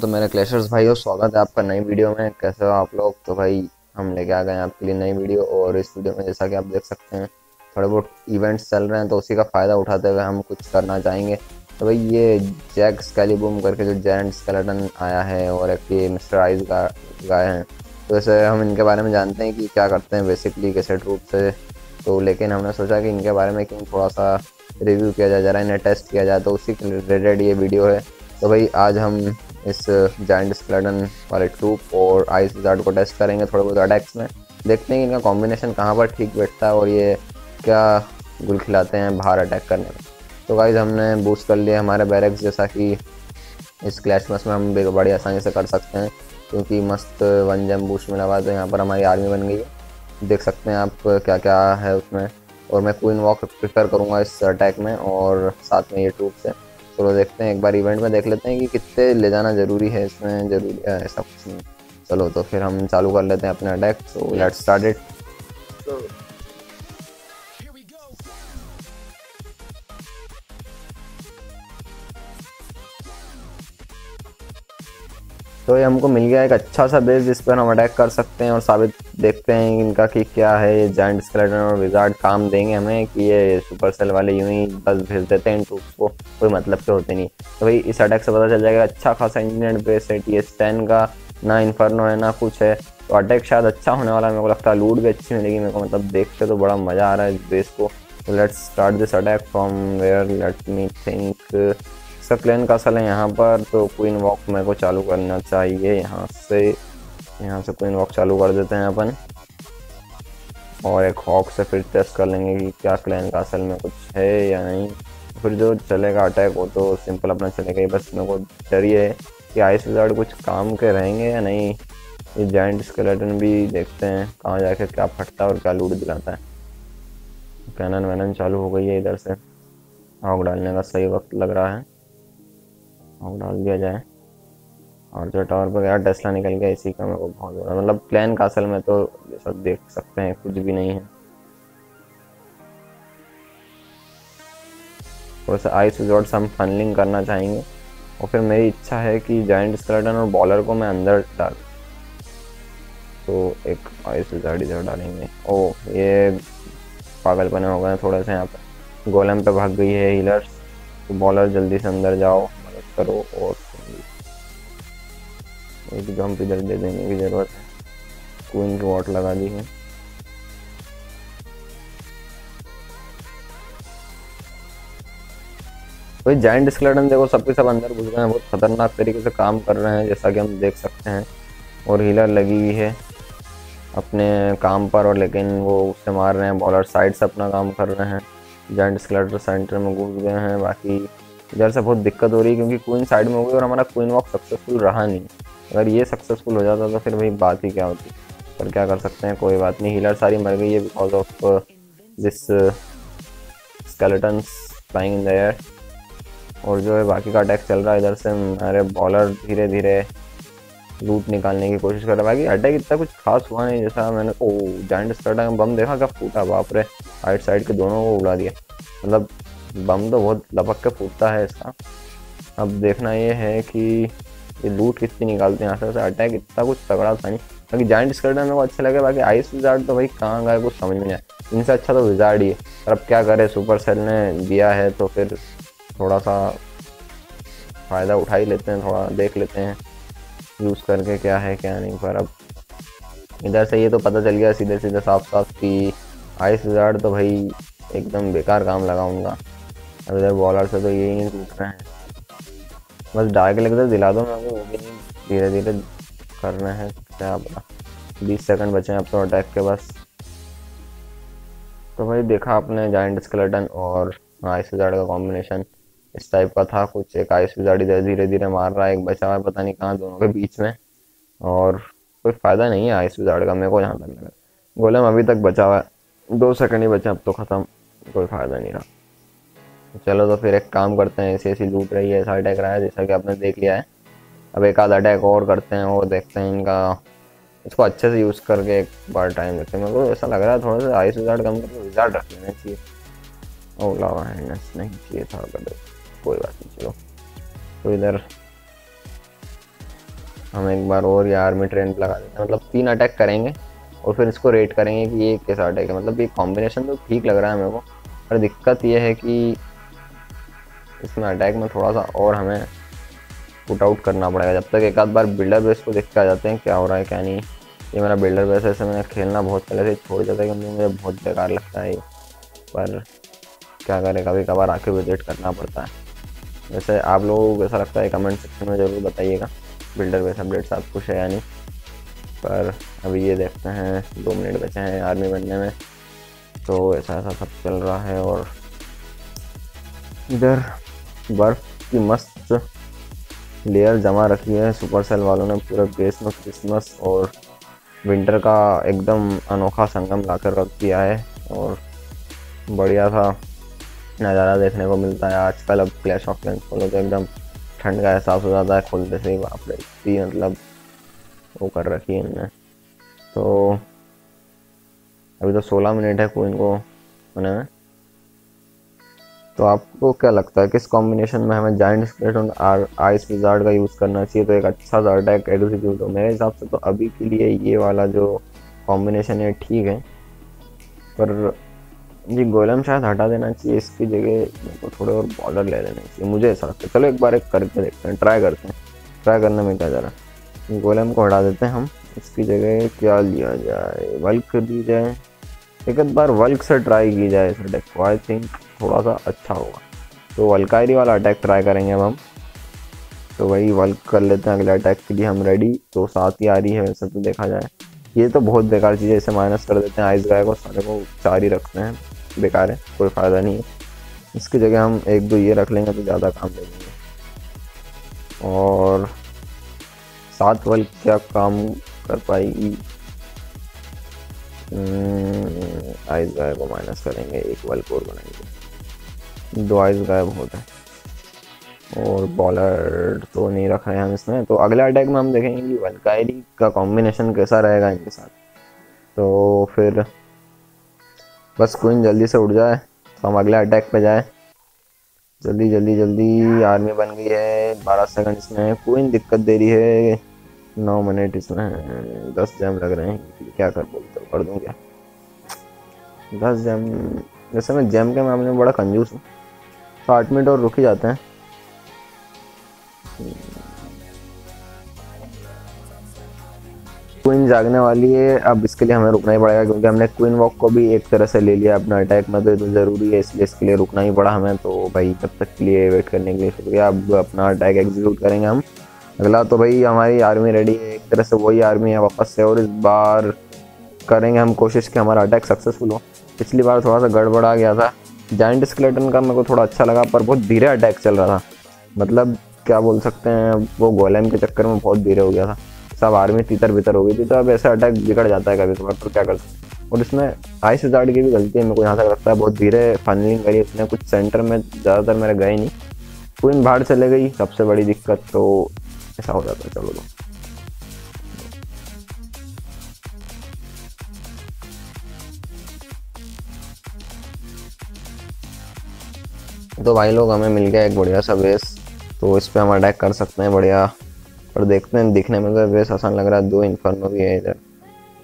तो मेरे क्लेशर्स भाई हो स्वागत है आपका नई वीडियो में। कैसे हो आप लोग? तो भाई, हम लेके आ गए हैं आपके लिए नई वीडियो और इस वीडियो में जैसा कि आप देख सकते हैं थोड़े बहुत इवेंट्स चल रहे हैं तो उसी का फ़ायदा उठाते हुए हम कुछ करना चाहेंगे। तो भाई, ये जैक स्कैलीबूम करके जो जैंट स्केलेटन आया है और एक ये मिस्टर आइज़ गाय हैं। तो वैसे हम इनके बारे में जानते हैं कि क्या करते हैं बेसिकली कैसे रूप से। तो लेकिन हमने सोचा कि इनके बारे में क्यों थोड़ा सा रिव्यू किया जाए, ज़रा इन्हें टेस्ट किया जाए तो उसी के रिलेटेड ये वीडियो है। तो भाई, आज हम इस जाइंट स्केलेटन वाले ट्रूप और आइस विजार्ड को टेस्ट करेंगे थोड़े बहुत अटैक्स में। देखते हैं कि इनका कॉम्बिनेशन कहाँ पर ठीक बैठता है और ये क्या गुल खिलाते हैं बाहर अटैक करने में। तो गाइज़ हमने बूस्ट कर लिया हमारे बैरक्स जैसा कि इस क्लैश मस में हम बड़ी आसानी से कर सकते हैं, क्योंकि मस्त वन जम बूस्ट मिला हुआ तो यहाँ पर हमारी आर्मी बन गई है। देख सकते हैं आप क्या क्या है उसमें। और मैं क्वीन वॉक प्रिफर करूँगा इस अटैक में और साथ में ये ट्रूप से। चलो देखते हैं एक बार इवेंट में देख लेते हैं कि कितने ले जाना ज़रूरी है इसमें ज़रूरी है ऐसा कुछ नहीं। चलो तो फिर हम चालू कर लेते हैं अपना attack so let's start it तो ये हमको मिल गया एक अच्छा सा बेस जिस पर हम अटैक कर सकते हैं और साबित देखते हैं इनका कि क्या है। ये जॉइंट स्केलेटन और विजार्ड काम देंगे हमें कि ये सुपर सेल वाले यूँ ही बस भेज देते हैं इन को। कोई मतलब के होते नहीं। तो भाई इस अटैक से पता चल जाएगा अच्छा खासा इंजीनियर बेस है टी एस का ना इन्फर्नो है, ना कुछ है। तो अटैक शायद अच्छा होने वाला है, मेरे को लगता है। लूट भी अच्छी मिलेगी, मेरे को मतलब देखते तो बड़ा मज़ा आ रहा है इस बेस को। तो let's start this attack from where let me think इसका क्लैन कासल है यहाँ पर तो क्वीन वॉक मेरे को चालू करना चाहिए। यहाँ से यहाँ से क्वीन वॉक चालू कर देते हैं अपन। और एक हॉक से फिर टेस्ट कर लेंगे कि क्या क्लैन कासल में कुछ है या नहीं। फिर जो चलेगा अटैक वो तो सिंपल अपना चलेगा ही। बस मेरे को डर ये है कि आइस विजार्ड कुछ काम के रहेंगे या नहीं। ये जॉइंट स्केलेटन भी देखते हैं कहाँ जाके क्या फटता है और क्या लूट दिलाता है। कैनन वैनन चालू हो गई है इधर से। आग डालने का सही वक्त लग रहा है। और डाल दिया जाए। और जो टावर पर गया टेस्ला निकल गया, इसी का मेरे को बहुत बुरा मतलब प्लान का असल में तो सब देख सकते हैं, कुछ भी नहीं है। थोड़ा सा आइस रिजॉर्ट से हम फनलिंग करना चाहेंगे। और फिर मेरी इच्छा है कि जॉइंट स्केलेटन और बॉलर को मैं अंदर डाल तो एक आइस रिजॉर्ट इधर डालेंगे। ओ, ये पागलपने हो गए थोड़ा सा यहाँ पे। गोलम पे भाग गई है हीलर्स तो बॉलर जल्दी से अंदर जाओ। करो और एक जंप इधर दे देने की ज़रूरत है। क्वीन की वॉट लगा दी है। तो जाइंट स्केलेटन देखो, सबके सब अंदर घुस गए हैं। बहुत खतरनाक तरीके से काम कर रहे हैं, जैसा कि हम देख सकते हैं। और हीलर लगी हुई है अपने काम पर, और लेकिन वो उससे मार रहे हैं। बॉलर साइड से अपना काम कर रहे हैं। जाइंट स्केलेटर सेंटर में घुस गए हैं। बाकी इधर से बहुत दिक्कत हो रही है क्योंकि क्वीन साइड में हो गई और हमारा क्वीन वॉक सक्सेसफुल रहा नहीं। अगर ये सक्सेसफुल हो जाता तो फिर भाई बात ही क्या होती? पर क्या कर सकते हैं? कोई बात नहीं। हीलर सारी मर गई है because of this skeleton flying in the air और जो है बाकी का अटैक चल रहा है इधर से। हमारे बॉलर धीरे धीरे लूट निकालने की कोशिश कर रहा है। बाकी अटैक इतना कुछ खास हुआ नहीं जैसा मैंने ओ जॉइंट स्टार्ट बम देखा? क्या फूटा? बाप रे। राइट साइड के दोनों को उड़ा दिया। मतलब बम तो बहुत लपक के फूटता है इसका। अब देखना ये है कि ये लूट कितनी निकालते हैं यहाँ से अटैक इतना कुछ तगड़ा था नहीं। बाकी जॉइंट स्कर्टर मेरे को अच्छा लगे, बाकी आइस विजार्ड तो भाई कहाँ गए कुछ समझ में नहीं आया। इनसे अच्छा तो विजार्ड ही है। पर अब क्या करे सुपर सेल ने दिया है तो फिर थोड़ा सा फ़ायदा उठा ही लेते हैं, थोड़ा देख लेते हैं। यूज़ करके क्या है, क्या नहीं, पर अब इधर से ये तो पता चल गया सीधे सीधे साफ़ साफ़ कि आइस विजार्ड तो भाई एकदम बेकार काम लगा उनका। अब इधर बॉलर से तो यही नहीं टूट रहे हैं बस डार्क लगता दिला दो मैं वो भी नहीं। धीरे धीरे करना है, क्या पता। बीस सेकंड बचे हैं अब तो अटैक के बस। तो भाई देखा आपने जाइंट स्केलेटन और आइस विजार्ड का कॉम्बिनेशन इस टाइप का था कुछ, एक आइस विजार्ड इधर धीरे धीरे मार रहा है, एक बचा हुआ है, पता नहीं कहाँ, दोनों के बीच में। और कोई फ़ायदा नहीं है आइस विजार्ड का, मेरे को जहाँ तक लगा। गोलम अभी तक बचा हुआ है। दो सेकंड ही बचे, अब तो ख़त्म। कोई फ़ायदा नहीं रहा। चलो तो फिर एक काम करते हैं ऐसी ऐसी लूट रही है, ऐसा अटैक रहा है जैसा कि आपने देख लिया है। अब एक आध अटैक और करते हैं और देखते हैं इनका। इसको अच्छे से यूज़ करके एक बार टाइम देखते हैं। मेरे को ऐसा लग रहा है थोड़ा सा आइस विजार्ड कम करके विजार्ड रख लेना चाहिए ओ लावा हैंडनेस नहीं चाहिए था अगर कोई बात नहीं, चलो। तो इधर हम एक बार और ये आर्मी ट्रेन लगा देते हैं। मतलब तीन अटैक करेंगे और फिर इसको रेट करेंगे कि ये कैसा अटैक है। मतलब ये कॉम्बिनेशन तो ठीक लग रहा है मेरे को, पर दिक्कत ये है कि इसमें अटैक में थोड़ा सा और हमें पुट आउट करना पड़ेगा। जब तक एक आध बार बिल्डर बेस को देख के आ जाते हैं, क्या हो रहा है, क्या नहीं, ये मेरा बिल्डर बेस ऐसे मैंने खेलना बहुत पहले से छोड़ जाता है क्योंकि मुझे बहुत बेकार लगता है पर क्या करें, कभी कभार आके विज़िट करना पड़ता है। वैसे आप लोगों को कैसा लगता है कमेंट सेक्शन में ज़रूर बताइएगा बिल्डर बेस अपडेट सब कुछ है या नहीं। पर अभी ये देखते हैं, दो मिनट बचे हैं आर्मी बनने में तो ऐसा ऐसा सब चल रहा है और इधर बर्फ़ की मस्त लेयर जमा रखी है। सुपर सेल वालों ने पूरे बेस में क्रिसमस और विंटर का एकदम अनोखा संगम लाकर रख दिया है और बढ़िया था नज़ारा देखने को मिलता है। आजकल अब क्लैश ऑफ़ क्लैंस खोलो तो एकदम ठंड का एहसास हो जाता है। खोलते से ही बाप इतनी मतलब वो कर रखी है इनने। तो अभी तो 16 मिनट है कोई इनको होने में। तो आपको क्या लगता है, किस कॉम्बिनेशन में हमें जाइंट स्केलेटन और आइस विजार्ड का यूज़ करना चाहिए? तो एक अच्छा सा अटैक एग्जीक्यूट हो। मेरे हिसाब से तो अभी के लिए ये वाला जो कॉम्बिनेशन है, ठीक है। पर जी गोलम शायद हटा देना चाहिए, इसकी जगह को थोड़े और बॉर्डर ले लेना चाहिए, मुझे ऐसा लगता है। चलो एक बार एक करके देखते हैं ट्राई करते हैं। ट्राई करने में क्या जा रहा है? गोलम को हटा देते हैं हम। इसकी जगह क्या लिया जाए? वल्क दी जाए। एक बार वल्क से ट्राई की जाए इस अटैक को आई थिंक थोड़ा सा अच्छा होगा। तो वल्कायरी वाला अटैक ट्राई करेंगे अब हम। तो वही वल्क कर लेते हैं अगले अटैक के लिए हम रेडी तो साथ ही आ रही है वैसे तो देखा जाए। ये तो बहुत बेकार चीज़ है इसे माइनस कर देते हैं आइस गाय को सारे को चार ही रखते हैं। बेकार है कोई फ़ायदा नहीं है। इसकी जगह हम एक दो ये रख लेंगे तो ज़्यादा काम दे देंगे और सात वल क्या काम कर पाएगी? आइस हम्म, गाय को माइनस करेंगे एक वल और बनाएँगे। दो आइस गाय बहुत है और बॉलर तो नहीं रख रहे हैं हम इसमें तो अगले अटैक में हम देखेंगे कि वलकायरी का कॉम्बिनेशन कैसा रहेगा इनके साथ। तो फिर बस क्वीन जल्दी से उठ जाए। तो हम अगले अटैक पे जाए। जल्दी जल्दी जल्दी आर्मी बन गई है। बारह सेकंड इसमें क्वीन दिक्कत दे रही है। नौ मिनट इसमें दस जैम लग रहे हैं। क्या कर बोलते कर दूँ क्या दस जैम जैसे मैं जैम के मामले में बड़ा कंजूस हूँ। मिनट और रुक जाते हैं। क्वीन जागने वाली है अब इसके लिए हमें रुकना ही पड़ेगा क्योंकि हमने क्वीन वॉक को भी एक तरह से ले लिया अपना अटैक में तो, ज़रूरी है इसलिए इसके लिए रुकना ही पड़ा हमें तो भाई तब तक के लिए वेट करने के लिए शुक्रिया। अब अपना अटैक एग्जीक्यूट करेंगे हम। अगला तो भाई हमारी आर्मी रेडी है एक तरह से वही आर्मी है वापस से और इस बार करेंगे हम कोशिश कि हमारा अटैक सक्सेसफुल हो। पिछली बार थोड़ा सा गड़बड़ गया था। जॉइंट स्केलेटन का मेरे को थोड़ा अच्छा लगा, पर बहुत धीरे अटैक चल रहा था। मतलब क्या बोल सकते हैं, वो गोलैम के चक्कर में बहुत धीरे हो गया था। सब आर्मी तीतर बितर हो गई थी तो अब ऐसा अटैक बिगड़ जाता है कभी कभार तो क्या कर सकते और इसमें आइस विजार्ड की भी गलती है, मेरे को यहाँ तक लगता है, बहुत धीरे फनलिंग करी उसने कुछ सेंटर में ज़्यादातर मेरे गए नहीं। क्वीन बाहर चले गई, सबसे बड़ी दिक्कत तो ऐसा हो जाता है, चलो तो। तो भाई लोग हमें मिल गया एक बढ़िया सा बेस तो इस पर हम अटैक कर सकते हैं बढ़िया। पर देखते हैं, दिखने में तो बेस आसान लग रहा है, दो इन्फर्नो भी है इधर।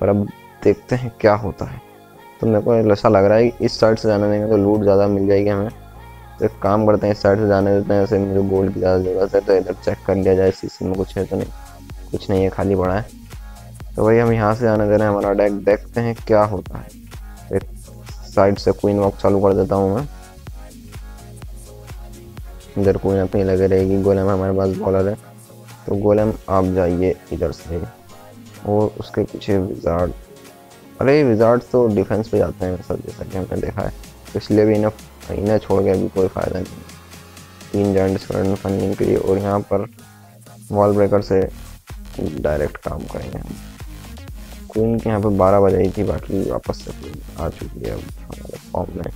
पर अब देखते हैं क्या होता है। तो मेरे को ऐसा लग रहा है इस साइड से जाने देंगे तो लूट ज़्यादा मिल जाएगी हमें। तो एक काम करते हैं, इस साइड से जाने देते हैं, ऐसे मुझे गोल्ड की ज़्यादा ज़रूरत है तो इधर चेक कर लिया जाए सी में कुछ है तो नहीं। कुछ नहीं है, खाली पड़ा है। तो भाई हम यहाँ से जाने दे रहे हैं, हमारा अटैक देखते हैं क्या होता है। एक साइड से क्वीन वॉक चालू कर देता हूँ मैं। इधर कोई ना अपनी लगे रहेगी। गोलम हमारे पास बॉलर है। तो गोलम, आप जाइए इधर से। और उसके पीछे विजार्ड अरे विजार्ड तो डिफेंस पे जाते हैं सर जैसा कि हमने देखा है। इसलिए भी इन्हें इन्हें छोड़ के अभी कोई फ़ायदा नहीं। तीन जॉइंट फंडिंग के लिए, और यहाँ पर वॉल ब्रेकर से डायरेक्ट काम करेंगे। हम क्वीन के यहाँ पर बारह बजाई थी, बाकी वापस से आ चुकी है। हमारे फॉर्म में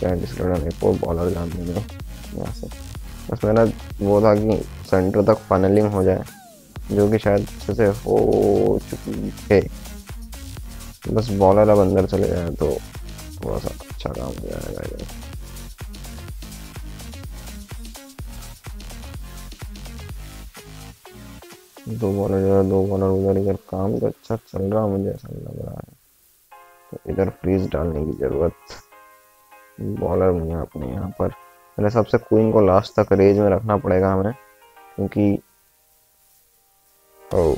जॉइंट एक और बॉलर जान देंगे यहाँ से। बस मेरा वो था कि सेंटर तक फनलिंग हो जाए, जो कि शायद से हो चुकी है। बस बॉलर अब अंदर चले जाए तो थोड़ा सा अच्छा काम हो जाएगा दो बॉलर जो है, दो बॉलर उधर इधर काम तो अच्छा चल रहा मुझे ऐसा लग रहा है। तो इधर फ्रीज डालने की ज़रूरत। बॉलर है अपने यहाँ पर। मेरे हिसाब से क्वीन को लास्ट तक रेज में रखना पड़ेगा हमें, क्योंकि ओ,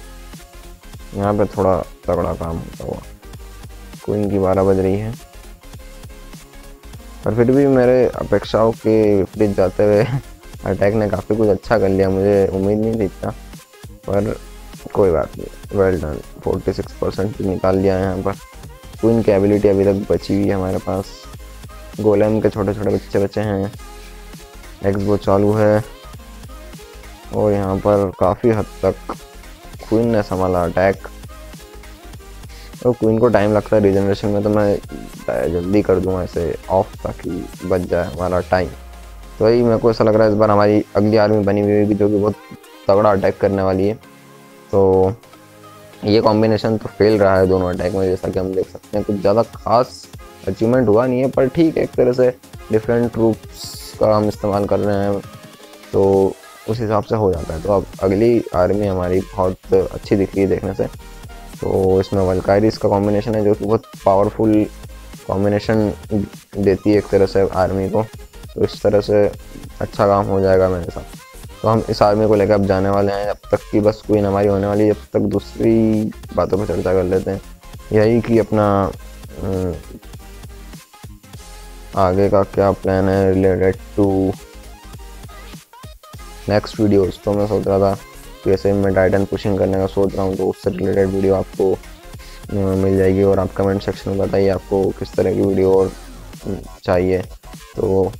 यहाँ पे थोड़ा तगड़ा काम होता हुआ। क्वीन की बारह बज रही है। पर फिर भी मेरे अपेक्षाओं के विपरीत जाते हुए अटैक ने काफ़ी कुछ अच्छा कर लिया, मुझे उम्मीद नहीं थी इतना। पर कोई बात नहीं वेल डन 46 परसेंट निकाल लिया है यहाँ पर। क्वीन की एबिलिटी अभी तक बची हुई है हमारे पास। गोलेम के छोटे छोटे बच्चे बच्चे हैं। एक्स वो चालू है। और यहाँ पर काफ़ी हद तक क्वीन ने संभाला अटैक तो क्वीन को टाइम लगता है रिजनरेशन में तो मैं जल्दी कर दूँ ऐसे ऑफ़ ताकि बच जाए हमारा टाइम तो वही मेरे को ऐसा लग रहा है इस बार हमारी अगली आर्मी बनी हुई होगी जो कि बहुत तगड़ा अटैक करने वाली है। तो ये कॉम्बिनेशन तो फेल रहा है दोनों अटैक में, जैसा कि हम देख सकते हैं। कुछ ज़्यादा खास अचीवमेंट हुआ नहीं है, पर ठीक है, एक तरह से डिफरेंट ट्रूप्स का हम इस्तेमाल कर रहे हैं तो उस हिसाब से हो जाता है। तो अब अगली आर्मी हमारी बहुत अच्छी दिख रही है देखने से। तो इसमें वलकायरिस का कॉम्बिनेशन है, जो कि बहुत पावरफुल कॉम्बिनेशन देती है एक तरह से आर्मी को। तो इस तरह से अच्छा काम हो जाएगा मेरे साथ। तो हम इस आर्मी को लेकर अब जाने वाले हैं, जब तक कि बस कोई हमारी होने वाली है, जब तक दूसरी बातों पर चर्चा कर लेते हैं। यही कि अपना आगे का क्या प्लान है रिलेटेड टू नेक्स्ट वीडियोस तो मैं सोच रहा था जैसे मैं टाइटन पुशिंग करने का सोच रहा हूँ तो उससे रिलेटेड वीडियो आपको मिल जाएगी और आप कमेंट सेक्शन में बताइए आपको किस तरह की वीडियो और चाहिए। तो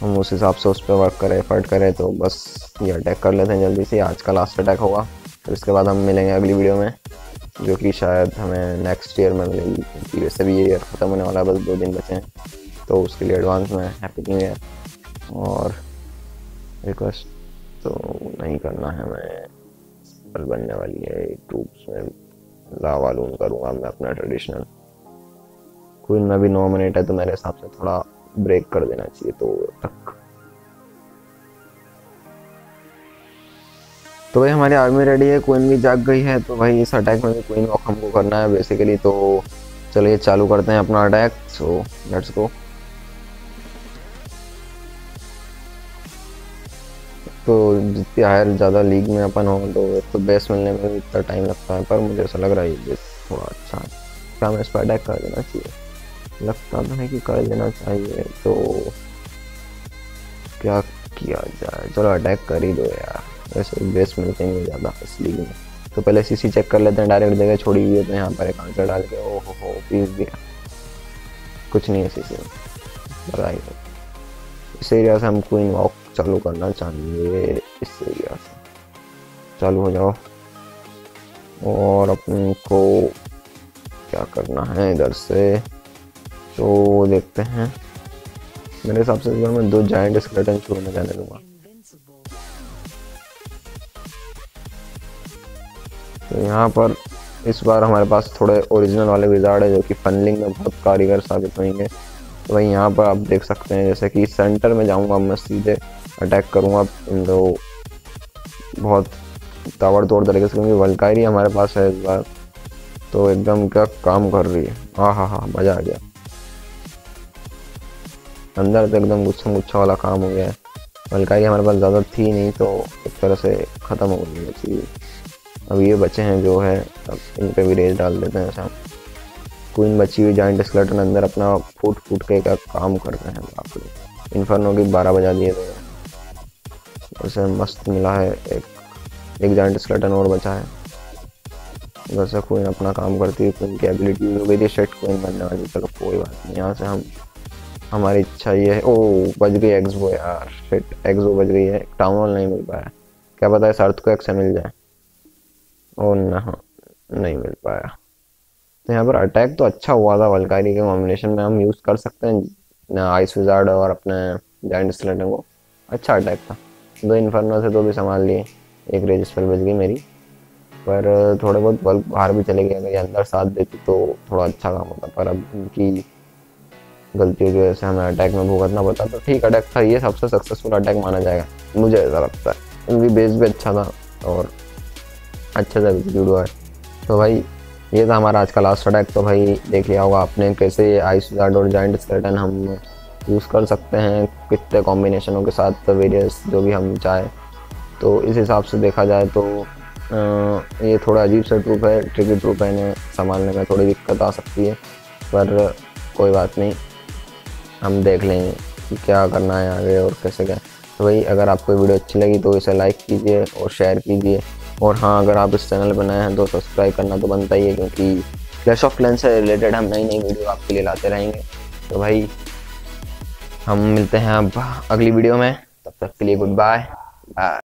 हम उस हिसाब से उस पर वर्क करें एफर्ट करें तो बस ये अटैक कर लेते हैं जल्दी से। आज का लास्ट अटैक होगा, फिर तो इसके बाद हम मिलेंगे अगली वीडियो में। जो कि शायद हमें नेक्स्ट ईयर में मिलेगी, क्योंकि वैसे भी ये ईयर ख़त्म होने वाला है, बस दो दिन बचे हैं। तो उसके लिए एडवांस में हैप्पी न्यू ईयर और रिक्वेस्ट तो नहीं करना है मैं पल बनने वाली है ट्रूप्स में। लावा लून करूँगा मैं अपना ट्रेडिशनल क्वीन में भी नौ मिनट है तो मेरे हिसाब से थोड़ा ब्रेक कर देना चाहिए तो तक। तो भाई हमारी आर्मी रेडी है क्वीन भी जाग गई है तो भाई इस अटैक में भी क्वीन वॉक हमको करना है बेसिकली तो चलिए चालू करते हैं अपना अटैक सो लेट्स गो तो जितनी हायर ज़्यादा लीग में अपन हो तो तो बेस मिलने में भी इतना टाइम लगता है, पर मुझे ऐसा लग रहा है बेस थोड़ा अच्छा क्या हमें इस पर अटैक कर देना चाहिए। लगता तो है कि कर देना चाहिए तो क्या किया जाए? चलो अटैक कर ही दो यार। वैसे बेस मिलते नहीं ज़्यादा इस में तो पहले सीसी चेक कर लेते हैं डायरेक्ट जगह छोड़ी हुई है तो यहाँ पर एक आंसर डाल के ओ हो पीस दिया कुछ नहीं है सीसी में इस एरिया से हम क्वीन वॉक चालू करना चाहिए, इस एरिया से। चालू हो जाओ। और अपन को क्या करना है इधर से? तो देखते हैं। मेरे हिसाब से मैं दो जाइंट स्केलेटन में जाने दूँगा। यहाँ पर इस बार हमारे पास थोड़े ओरिजिनल वाले विजार्ड है जो कि फनलिंग में बहुत कारीगर साबित होंगे। तो वही यहाँ पर आप देख सकते हैं, जैसे कि सेंटर में जाऊँगा, मैं सीधे अटैक करूँगा। इन दो बहुत ताबड़ तोड़ तरीके से क्योंकि वलकायरी हमारे पास है इस बार। तो एकदम क्या काम कर रही है। हाँ हाँ हाँ मज़ा आ गया। अंदर तो एकदम गुच्छा गुच्छा वाला काम हो गया है। वलकायरी हमारे पास ज़्यादा थी नहीं तो एक तरह से ख़त्म हो गई चीज़ अब ये बचे हैं जो है, अब इन पे भी रेज डाल देते हैं ऐसा। क्वीन बची हुई जॉइंट स्केलेटन अंदर अपना फूट फूट के का काम कर रहे हैं, बाप रे। इन्फर्नो की बारह बजा दिए थे उसे मस्त मिला है एक एक जॉइंट स्केलेटन और बचा है। वैसे क्वीन अपना काम करती है क्वीन की एबिलिटी हो गई थी शेट क्वीन बनने वाली। चलो, कोई बात नहीं, यहाँ से हम, हमारी इच्छा ये है। ओ, बज गई एक्सबो यार शेट एक्सबो बज गई है। टाउन नहीं मिल पाया। क्या पता है सर्थ को एक से मिल जाए। और न, नहीं मिल पाया। तो यहाँ पर अटैक तो अच्छा हुआ था वलकारी के कॉम्बिनेशन में हम यूज़ कर सकते हैं आइस विजार्ड और अपने जॉइंट स्लेटर को। अच्छा अटैक था। दो इन्फर्नो से तो भी संभाल लिए। एक रेज स्पेल बच गई मेरी। पर थोड़े बहुत बल्ब बाहर भी चले गए। अगर ये अंदर साथ देती तो थोड़ा अच्छा काम होता। पर अब उनकी गलतियों की वजह से हमें अटैक में भुगतना पड़ता। तो ठीक अटैक था ये सबसे सक्सेसफुल अटैक माना जाएगा, मुझे ऐसा लगता है। उनकी बेस भी अच्छा था और अच्छे से वीडियो है। तो भाई ये था हमारा आज का लास्ट अटैक तो भाई देख लिया होगा आपने कैसे आइस गार्ड और जॉइंट स्केलेटन हम यूज़ कर सकते हैं कितने कॉम्बिनेशनों के साथ वेरियस जो भी हम चाहें। तो इस हिसाब से देखा जाए तो आ, ये थोड़ा अजीब सा ट्रूप है ट्रिकी ट्रूप है इन्हें संभालने में थोड़ी दिक्कत आ सकती है पर कोई बात नहीं हम देख लेंगे कि क्या करना है आगे और कैसे क्या। तो भाई अगर आपको वीडियो अच्छी लगी तो इसे लाइक कीजिए और शेयर कीजिए। और हाँ अगर आप इस चैनल पर नए हैं तो सब्सक्राइब करना तो बनता ही है क्योंकि क्लैश ऑफ़ क्लैन से रिलेटेड हम नई नई वीडियो आपके लिए लाते रहेंगे। तो भाई, हम मिलते हैं अब अगली वीडियो में। तब तक के लिए गुड बाय बाय